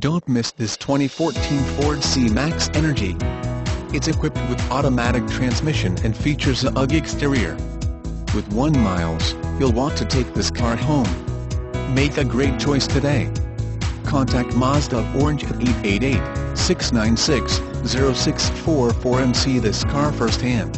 Don't miss this 2014 Ford C-Max Energi. It's equipped with automatic transmission and features a UGG exterior. With 1 miles, you'll want to take this car home. Make a great choice today. Contact Mazda Orange at 888-696-0644 and see this car firsthand.